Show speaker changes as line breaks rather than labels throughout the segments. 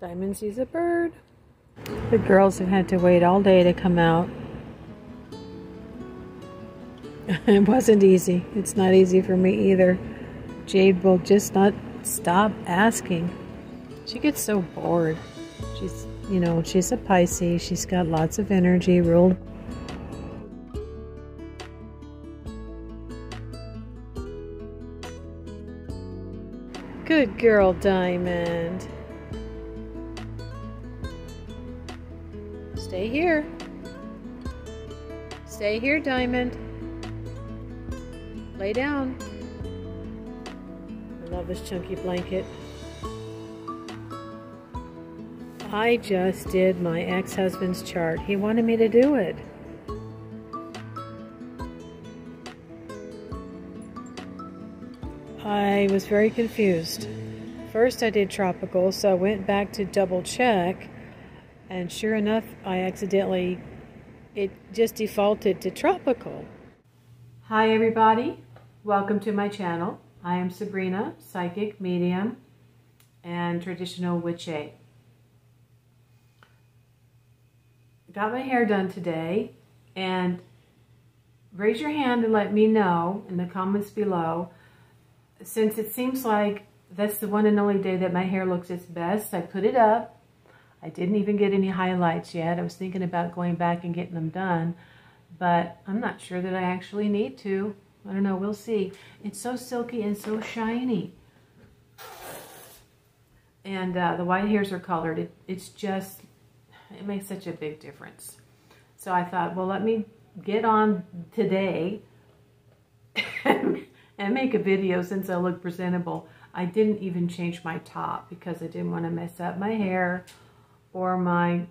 Diamond sees a bird. The girls have had to wait all day to come out. it wasn't easy. It's not easy for me either. Jade will just not stop asking. She gets so bored. She's, you know, she's a Pisces. She's got lots of energy, ruled Good girl, Diamond. Stay here. Stay here, Diamond. Lay down. I love this chunky blanket. I just did my ex-husband's chart. He wanted me to do it. I was very confused. First I did tropical, so I went back to double check and sure enough, I accidentally, it just defaulted to tropical. Hi everybody, welcome to my channel. I am Sabrina, psychic, medium, and traditional witchy. Got my hair done today, and raise your hand and let me know in the comments below. Since it seems like that's the one and only day that my hair looks its best, I put it up I didn't even get any highlights yet. I was thinking about going back and getting them done, but I'm not sure that I actually need to. I don't know, we'll see. It's so silky and so shiny. And uh, the white hairs are colored. It, it's just, it makes such a big difference. So I thought, well, let me get on today and, and make a video since I look presentable. I didn't even change my top because I didn't want to mess up my hair or my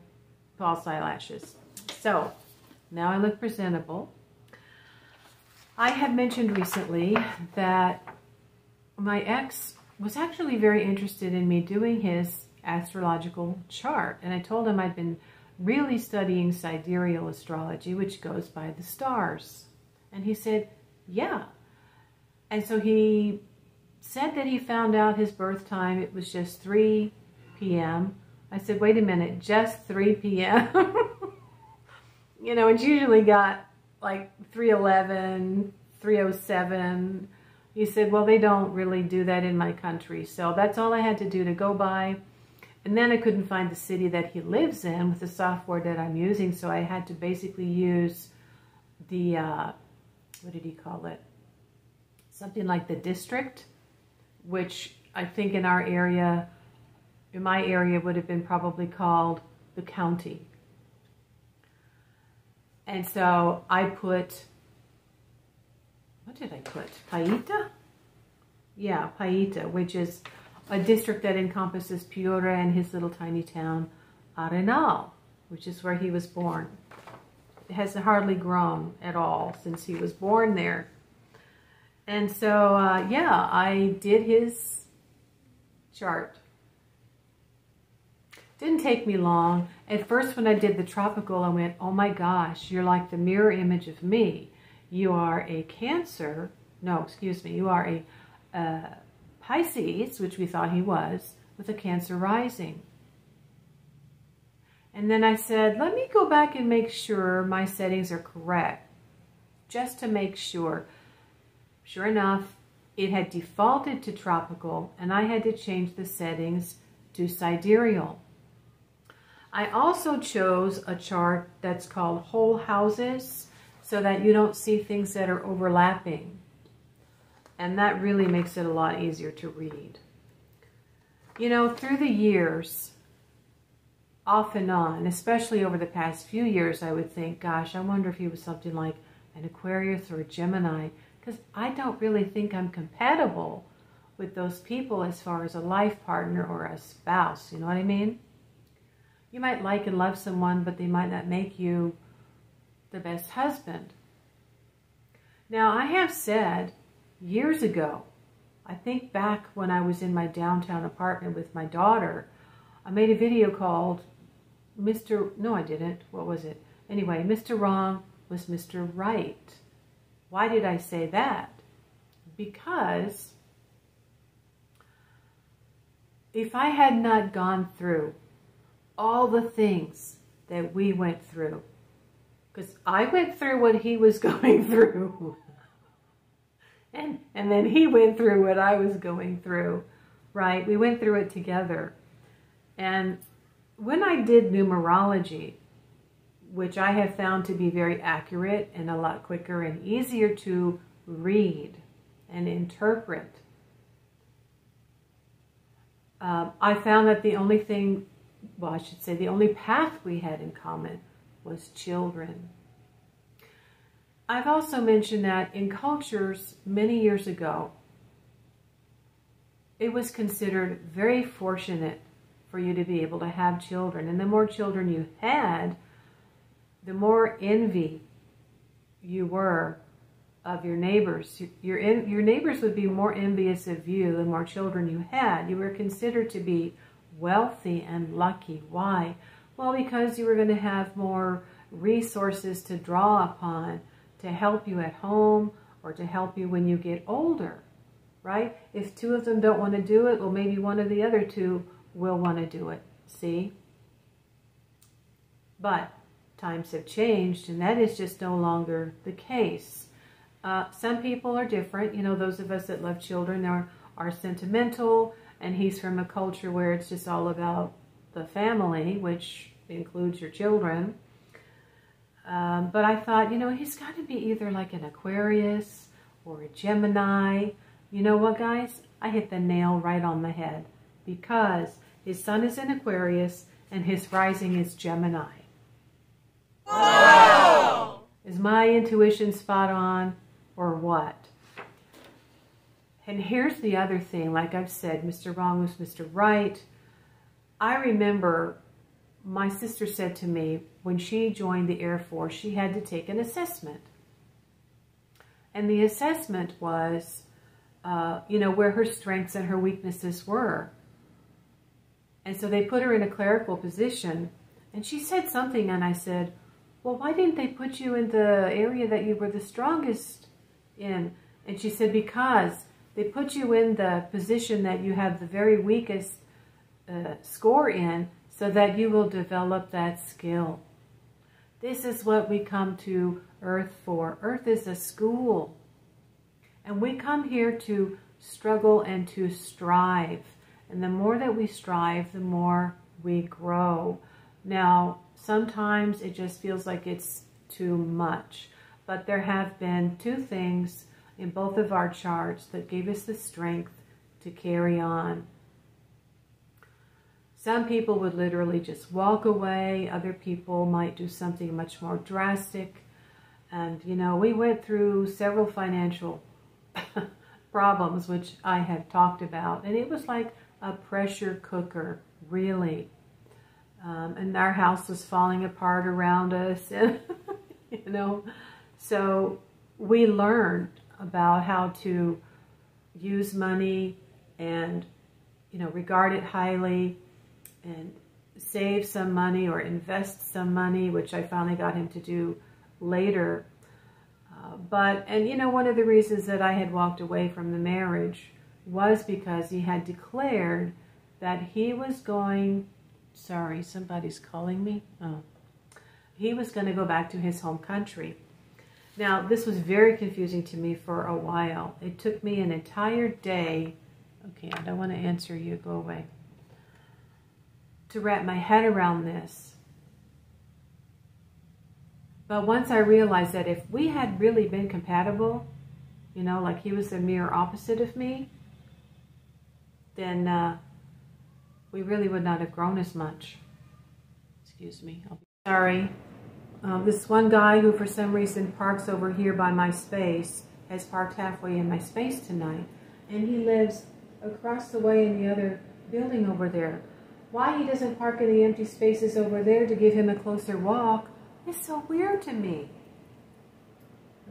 false eyelashes. So now I look presentable. I had mentioned recently that my ex was actually very interested in me doing his astrological chart. And I told him I'd been really studying sidereal astrology, which goes by the stars. And he said, yeah. And so he said that he found out his birth time. It was just 3 p.m. I said, wait a minute, just 3 p.m.? you know, it's usually got like 311, 307. He said, well, they don't really do that in my country. So that's all I had to do to go by. And then I couldn't find the city that he lives in with the software that I'm using. So I had to basically use the, uh, what did he call it? Something like the district, which I think in our area, in my area would have been probably called the county. And so I put, what did I put? Paita? Yeah, Paita, which is a district that encompasses Piura and his little tiny town, Arenal, which is where he was born. It has hardly grown at all since he was born there. And so, uh, yeah, I did his chart didn't take me long. At first, when I did the tropical, I went, oh my gosh, you're like the mirror image of me. You are a Cancer. No, excuse me. You are a uh, Pisces, which we thought he was, with a Cancer rising. And then I said, let me go back and make sure my settings are correct, just to make sure. Sure enough, it had defaulted to tropical, and I had to change the settings to sidereal. I also chose a chart that's called whole houses so that you don't see things that are overlapping. And that really makes it a lot easier to read. You know, through the years, off and on, especially over the past few years, I would think, gosh, I wonder if he was something like an Aquarius or a Gemini, because I don't really think I'm compatible with those people as far as a life partner or a spouse, you know what I mean? You might like and love someone, but they might not make you the best husband. Now, I have said years ago, I think back when I was in my downtown apartment with my daughter, I made a video called Mr. No, I didn't. What was it? Anyway, Mr. Wrong was Mr. Right. Why did I say that? Because if I had not gone through all the things that we went through, because I went through what he was going through, and, and then he went through what I was going through, right? We went through it together. And when I did numerology, which I have found to be very accurate and a lot quicker and easier to read and interpret, um, I found that the only thing, well, I should say, the only path we had in common was children. I've also mentioned that in cultures many years ago, it was considered very fortunate for you to be able to have children. And the more children you had, the more envy you were of your neighbors. Your, your neighbors would be more envious of you the more children you had. You were considered to be wealthy and lucky. Why? Well, because you were going to have more resources to draw upon to help you at home or to help you when you get older, right? If two of them don't want to do it, well, maybe one of the other two will want to do it. See? But times have changed, and that is just no longer the case. Uh, some people are different. You know, those of us that love children are, are sentimental, and he's from a culture where it's just all about the family, which includes your children. Um, but I thought, you know, he's got to be either like an Aquarius or a Gemini. You know what, guys? I hit the nail right on the head because his sun is in Aquarius and his rising is Gemini. Wow! Is my intuition spot on or what? And here's the other thing, like I've said, Mr. Wrong was Mr. Right. I remember my sister said to me when she joined the Air Force, she had to take an assessment. And the assessment was, uh, you know, where her strengths and her weaknesses were. And so they put her in a clerical position. And she said something, and I said, well, why didn't they put you in the area that you were the strongest in? And she said, because they put you in the position that you have the very weakest uh, score in so that you will develop that skill. This is what we come to Earth for. Earth is a school. And we come here to struggle and to strive. And the more that we strive, the more we grow. Now, sometimes it just feels like it's too much. But there have been two things in both of our charts that gave us the strength to carry on. Some people would literally just walk away. Other people might do something much more drastic. And, you know, we went through several financial problems, which I have talked about. And it was like a pressure cooker, really. Um, and our house was falling apart around us. And, you know, so we learned about how to use money and, you know, regard it highly and save some money or invest some money, which I finally got him to do later. Uh, but, and you know, one of the reasons that I had walked away from the marriage was because he had declared that he was going, sorry, somebody's calling me. Oh, he was going to go back to his home country. Now, this was very confusing to me for a while. It took me an entire day. Okay, I don't want to answer you. Go away. To wrap my head around this. But once I realized that if we had really been compatible, you know, like he was the mirror opposite of me, then uh, we really would not have grown as much. Excuse me. I'll be sorry. Uh, this one guy who for some reason parks over here by my space has parked halfway in my space tonight. And he lives across the way in the other building over there. Why he doesn't park in the empty spaces over there to give him a closer walk is so weird to me.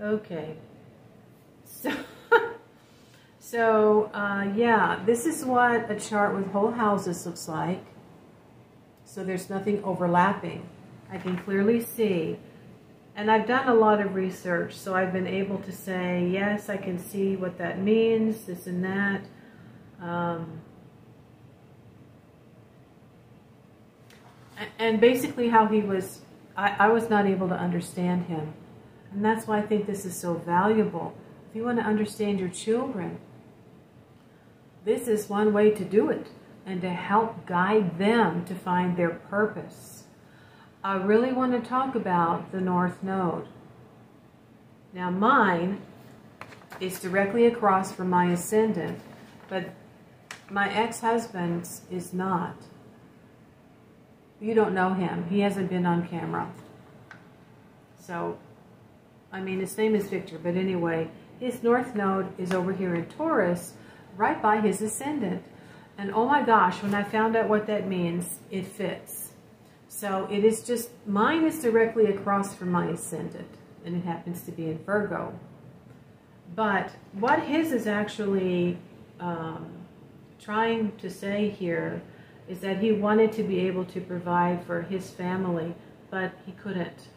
Okay. So, so uh, yeah, this is what a chart with whole houses looks like. So there's nothing overlapping. I can clearly see. And I've done a lot of research, so I've been able to say, yes, I can see what that means, this and that. Um, and basically how he was, I, I was not able to understand him. And that's why I think this is so valuable. If you want to understand your children, this is one way to do it and to help guide them to find their purpose. I really want to talk about the North Node. Now mine is directly across from my ascendant, but my ex-husband's is not. You don't know him. He hasn't been on camera. So, I mean, his name is Victor, but anyway, his north node is over here in Taurus, right by his ascendant. And oh my gosh, when I found out what that means, it fits. So it is just, mine is directly across from my ascendant, and it happens to be in Virgo. But what his is actually um, trying to say here is that he wanted to be able to provide for his family, but he couldn't.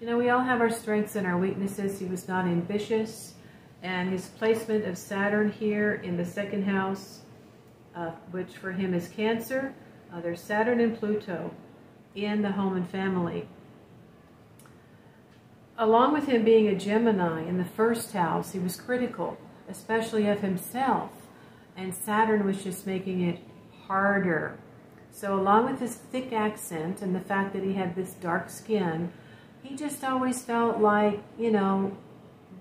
You know, we all have our strengths and our weaknesses. He was not ambitious, and his placement of Saturn here in the second house, uh, which for him is Cancer, uh, there's Saturn and Pluto in the home and family. Along with him being a Gemini in the first house, he was critical, especially of himself, and Saturn was just making it harder. So along with his thick accent and the fact that he had this dark skin, he just always felt like, you know,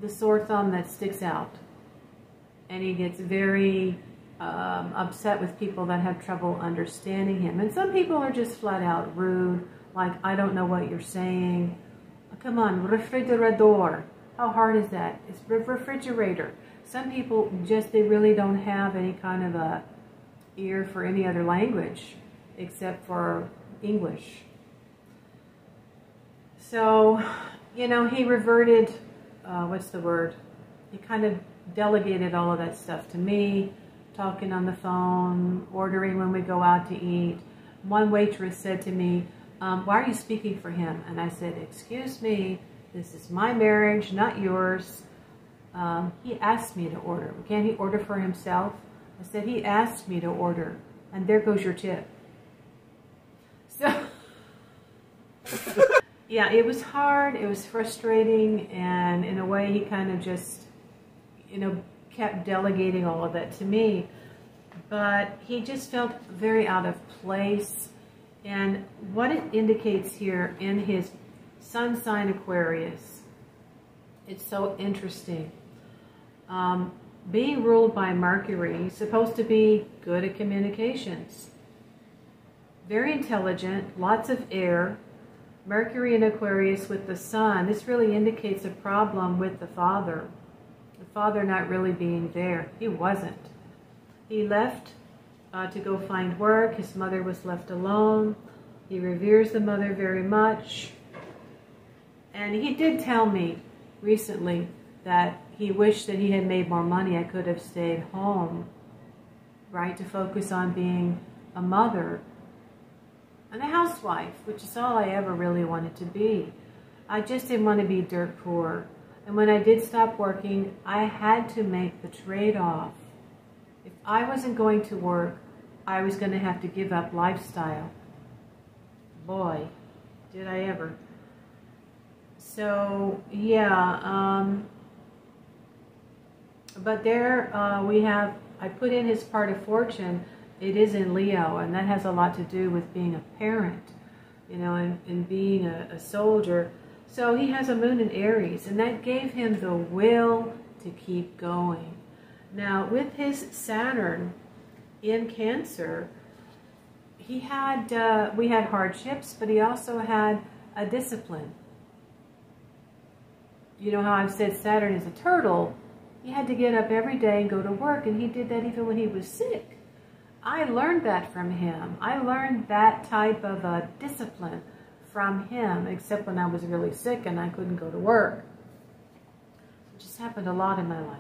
the sore thumb that sticks out. And he gets very um, upset with people that have trouble understanding him. And some people are just flat out rude, like, I don't know what you're saying. Come on, refrigerador. How hard is that? It's refrigerator. Some people just, they really don't have any kind of a ear for any other language except for English. So, you know, he reverted, uh, what's the word? He kind of delegated all of that stuff to me, talking on the phone, ordering when we go out to eat. One waitress said to me, um, why are you speaking for him? And I said, excuse me, this is my marriage, not yours. Um, he asked me to order. Can't he order for himself? I said, he asked me to order, and there goes your tip. So, yeah, it was hard, it was frustrating, and in a way he kind of just, you know, kept delegating all of that to me. But he just felt very out of place. And what it indicates here in his sun sign Aquarius, it's so interesting. Um, being ruled by Mercury, supposed to be good at communications. Very intelligent, lots of air. Mercury in Aquarius with the sun, this really indicates a problem with the father. The father not really being there. He wasn't. He left uh, to go find work. His mother was left alone. He reveres the mother very much. And he did tell me recently that he wished that he had made more money. I could have stayed home, right, to focus on being a mother and a housewife, which is all I ever really wanted to be. I just didn't want to be dirt poor. And when I did stop working, I had to make the trade-off. If I wasn't going to work, I was going to have to give up lifestyle. Boy, did I ever. So, yeah, um, but there uh, we have, I put in his part of fortune, it is in Leo, and that has a lot to do with being a parent, you know, and, and being a, a soldier. So he has a moon in Aries, and that gave him the will to keep going. Now, with his Saturn in Cancer, he had, uh, we had hardships, but he also had a discipline. You know how I've said Saturn is a turtle, he had to get up every day and go to work, and he did that even when he was sick. I learned that from him. I learned that type of a discipline from him, except when I was really sick and I couldn't go to work. It just happened a lot in my life.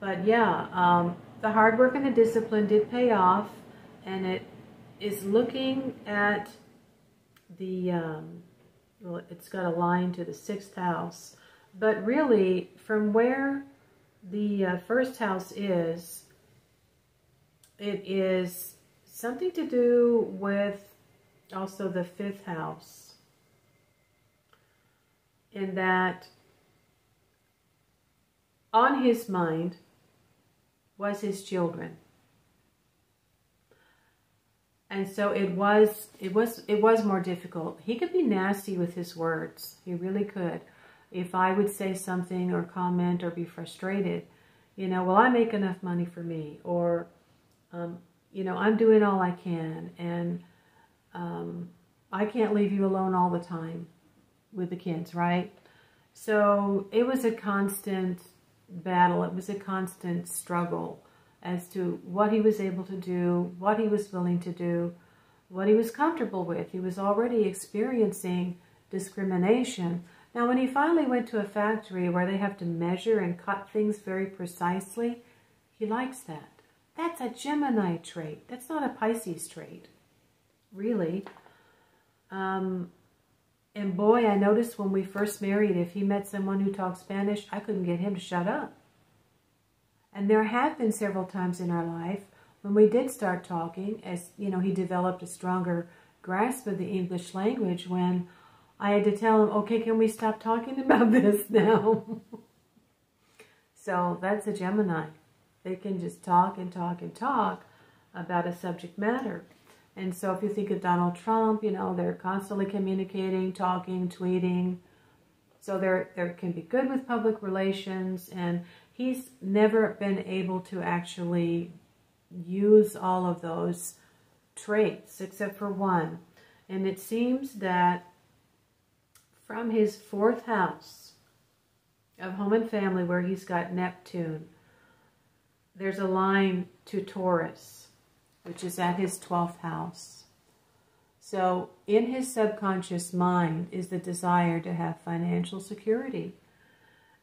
But yeah, um, the hard work and the discipline did pay off, and it is looking at the, um, well, it's got a line to the sixth house, but really, from where the uh, first house is, it is something to do with also the fifth house. In that on his mind was his children. And so it was it was it was more difficult. He could be nasty with his words. He really could. If I would say something or comment or be frustrated, you know, well, I make enough money for me, or, um, you know, I'm doing all I can, and um, I can't leave you alone all the time with the kids, right? So it was a constant battle. It was a constant struggle as to what he was able to do, what he was willing to do, what he was comfortable with. He was already experiencing discrimination. Now, when he finally went to a factory where they have to measure and cut things very precisely, he likes that. That's a Gemini trait. That's not a Pisces trait, really. Um, and boy, I noticed when we first married, if he met someone who talked Spanish, I couldn't get him to shut up. And there have been several times in our life when we did start talking, as you know, he developed a stronger grasp of the English language when I had to tell him, okay, can we stop talking about this now? so that's a Gemini. They can just talk and talk and talk about a subject matter. And so if you think of Donald Trump, you know, they're constantly communicating, talking, tweeting. So they're, they can be good with public relations. And he's never been able to actually use all of those traits except for one. And it seems that from his fourth house of home and family where he's got Neptune, there's a line to Taurus, which is at his 12th house. So in his subconscious mind is the desire to have financial security.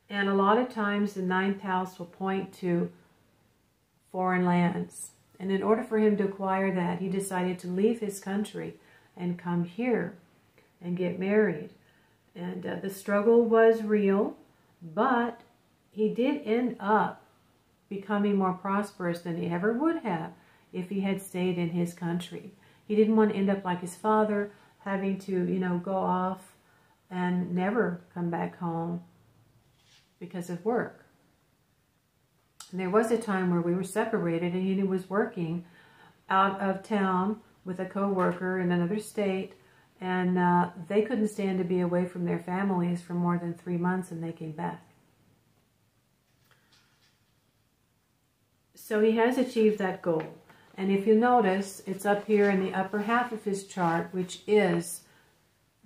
And a lot of times the ninth house will point to foreign lands. And in order for him to acquire that, he decided to leave his country and come here and get married. And uh, the struggle was real, but he did end up becoming more prosperous than he ever would have if he had stayed in his country. He didn't want to end up like his father, having to, you know, go off and never come back home because of work. And there was a time where we were separated and he was working out of town with a co-worker in another state and uh, they couldn't stand to be away from their families for more than three months and they came back. So he has achieved that goal. And if you notice, it's up here in the upper half of his chart, which is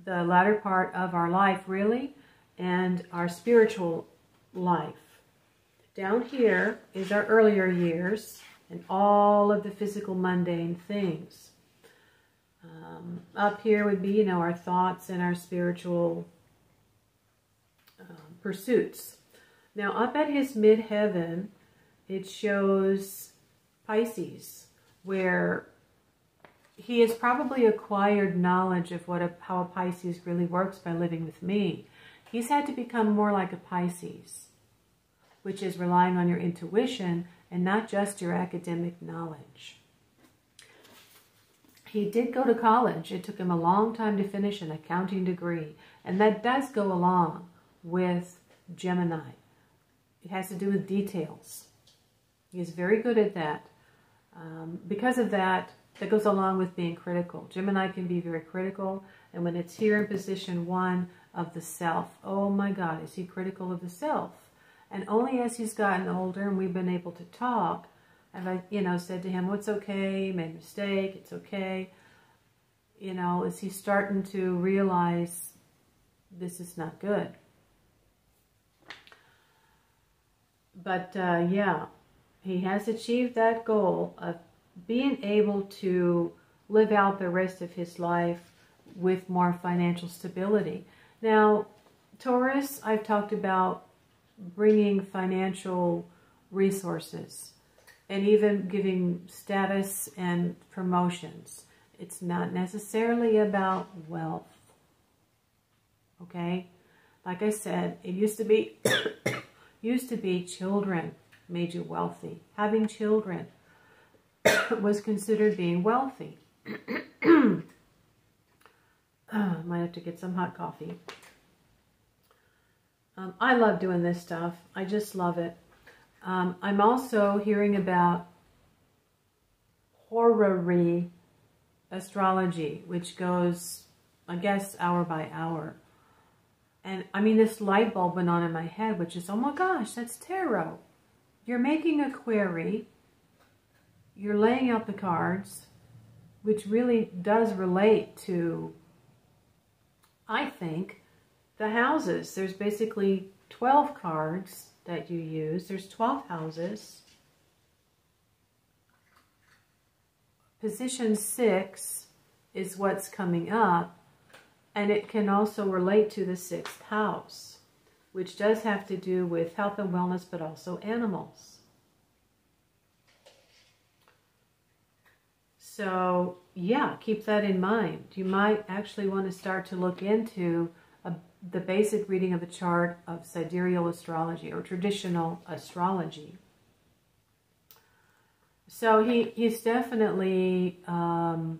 the latter part of our life, really, and our spiritual life. Down here is our earlier years and all of the physical mundane things. Um, up here would be, you know, our thoughts and our spiritual um, pursuits. Now, up at his midheaven, it shows Pisces, where he has probably acquired knowledge of what a, how a Pisces really works by living with me. He's had to become more like a Pisces, which is relying on your intuition and not just your academic knowledge. He did go to college. It took him a long time to finish an accounting degree. And that does go along with Gemini. It has to do with details. He is very good at that. Um, because of that, that goes along with being critical. Gemini can be very critical. And when it's here in position one of the self, oh my God, is he critical of the self? And only as he's gotten older and we've been able to talk, have I, you know, said to him, "What's okay? Made a mistake. It's okay." You know, is he starting to realize this is not good? But uh, yeah, he has achieved that goal of being able to live out the rest of his life with more financial stability. Now, Taurus, I've talked about bringing financial resources and even giving status and promotions. It's not necessarily about wealth. Okay? Like I said, it used to be used to be children made you wealthy. Having children was considered being wealthy. might have to get some hot coffee. Um, I love doing this stuff. I just love it. Um, I'm also hearing about horary astrology, which goes, I guess, hour by hour. And I mean, this light bulb went on in my head, which is, oh my gosh, that's tarot. You're making a query. You're laying out the cards, which really does relate to, I think, the houses. There's basically 12 cards that you use. There's 12 houses. Position 6 is what's coming up. And it can also relate to the sixth house, which does have to do with health and wellness, but also animals. So yeah, keep that in mind. You might actually want to start to look into a, the basic reading of a chart of sidereal astrology or traditional astrology. So he, he's definitely um,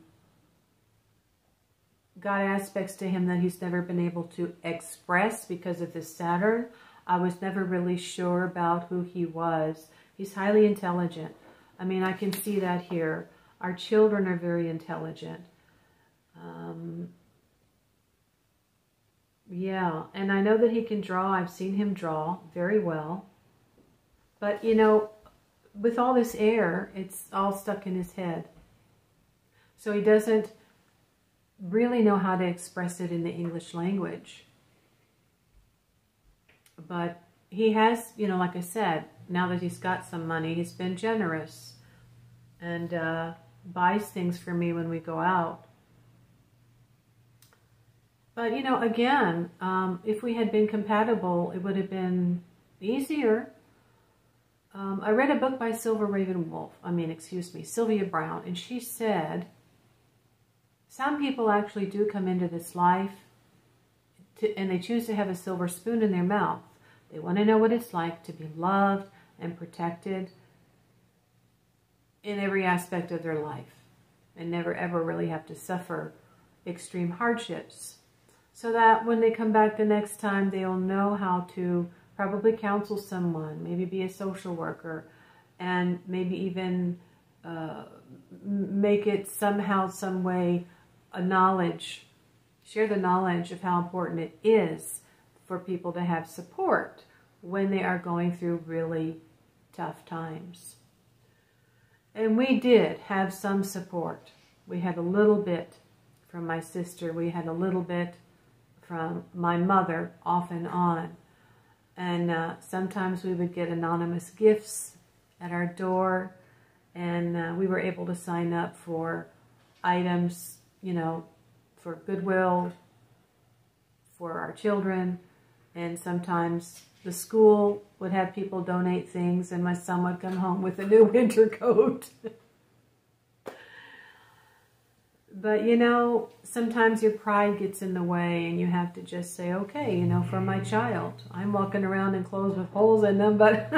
got aspects to him that he's never been able to express because of this Saturn. I was never really sure about who he was. He's highly intelligent. I mean, I can see that here. Our children are very intelligent. Um, yeah, and I know that he can draw. I've seen him draw very well. But, you know, with all this air, it's all stuck in his head. So he doesn't really know how to express it in the English language. But he has, you know, like I said, now that he's got some money, he's been generous and uh, buys things for me when we go out. But, you know, again, um, if we had been compatible, it would have been easier. Um, I read a book by Silver RavenWolf, I mean, excuse me, Sylvia Browne, and she said some people actually do come into this life to, and they choose to have a silver spoon in their mouth. They want to know what it's like to be loved and protected in every aspect of their life and never ever really have to suffer extreme hardships. So that when they come back the next time, they'll know how to probably counsel someone, maybe be a social worker, and maybe even uh, make it somehow, some way a knowledge, share the knowledge of how important it is for people to have support when they are going through really tough times. And we did have some support. We had a little bit from my sister. We had a little bit from my mother off and on. And uh, sometimes we would get anonymous gifts at our door and uh, we were able to sign up for items you know, for goodwill, for our children, and sometimes the school would have people donate things and my son would come home with a new winter coat. but you know, sometimes your pride gets in the way and you have to just say, okay, you know, for my child. I'm walking around in clothes with holes in them, but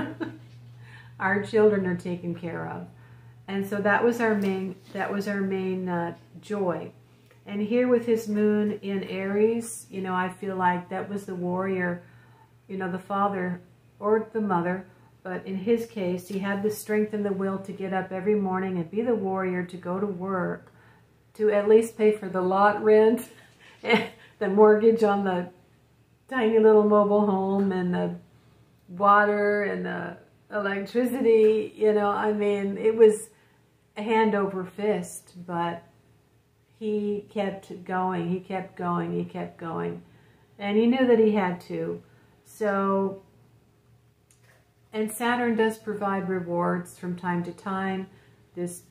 our children are taken care of. And so that was our main, that was our main uh, joy. And here with his moon in Aries, you know, I feel like that was the warrior, you know, the father or the mother. But in his case, he had the strength and the will to get up every morning and be the warrior to go to work, to at least pay for the lot rent, the mortgage on the tiny little mobile home and the water and the electricity. You know, I mean, it was hand over fist, but he kept going, he kept going, he kept going. And he knew that he had to. So, and Saturn does provide rewards from time to time. This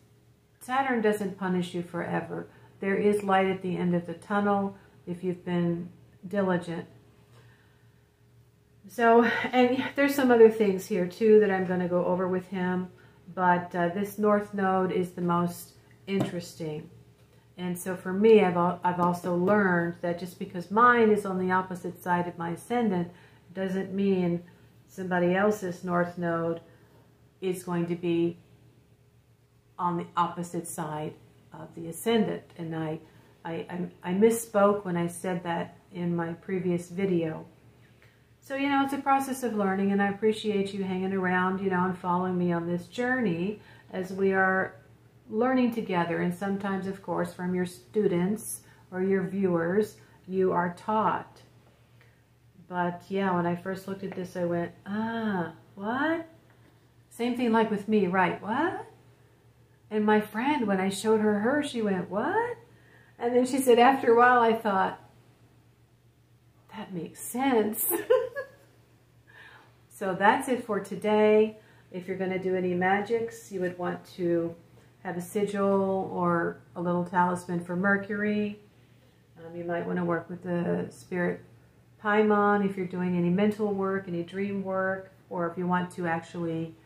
Saturn doesn't punish you forever. There is light at the end of the tunnel if you've been diligent. So, and there's some other things here too that I'm going to go over with him, but uh, this North Node is the most interesting. And so for me, I've, I've also learned that just because mine is on the opposite side of my ascendant doesn't mean somebody else's north node is going to be on the opposite side of the ascendant. And I, I, I, I misspoke when I said that in my previous video. So, you know, it's a process of learning, and I appreciate you hanging around, you know, and following me on this journey as we are learning together. And sometimes, of course, from your students or your viewers, you are taught. But yeah, when I first looked at this, I went, ah, what? Same thing like with me, right? What? And my friend, when I showed her her, she went, what? And then she said, after a while, I thought, that makes sense. so that's it for today. If you're going to do any magics, you would want to have a sigil or a little talisman for Mercury. Um, you might want to work with the spirit Paimon if you're doing any mental work, any dream work, or if you want to actually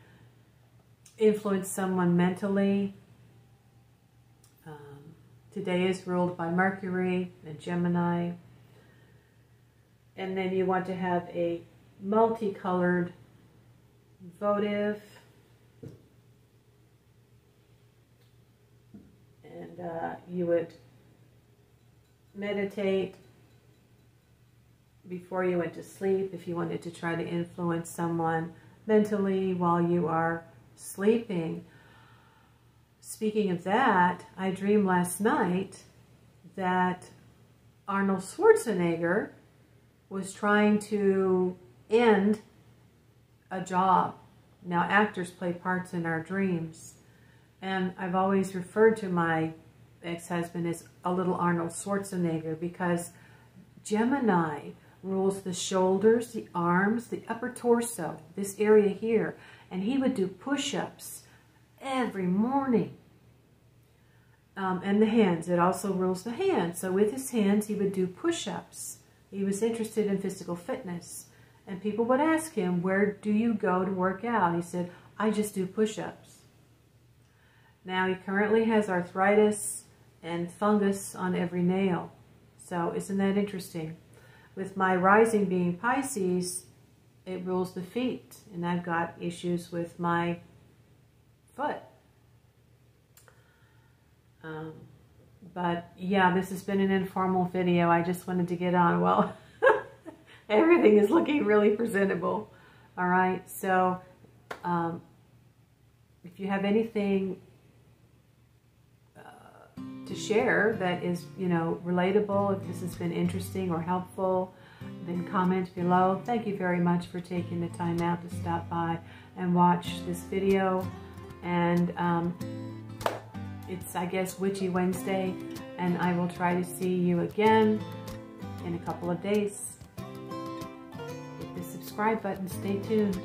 influence someone mentally. Um, today is ruled by Mercury and Gemini. And then you want to have a multicolored votive. And uh, you would meditate before you went to sleep if you wanted to try to influence someone mentally while you are sleeping. Speaking of that, I dreamed last night that Arnold Schwarzenegger was trying to end a job. Now, actors play parts in our dreams. And I've always referred to my ex-husband as a little Arnold Schwarzenegger because Gemini rules the shoulders, the arms, the upper torso, this area here. And he would do push-ups every morning. Um, and the hands, it also rules the hands. So with his hands, he would do push-ups. He was interested in physical fitness. And people would ask him, where do you go to work out? He said, I just do push-ups. Now he currently has arthritis and fungus on every nail. So isn't that interesting? With my rising being Pisces, it rules the feet. And I've got issues with my foot. Um, but yeah, this has been an informal video. I just wanted to get on. Well, everything is looking really presentable. All right, so um, if you have anything to share that is, you know, relatable, if this has been interesting or helpful, then comment below. Thank you very much for taking the time out to stop by and watch this video. And um, it's, I guess, Witchy Wednesday, and I will try to see you again in a couple of days. Subscribe button. Stay tuned.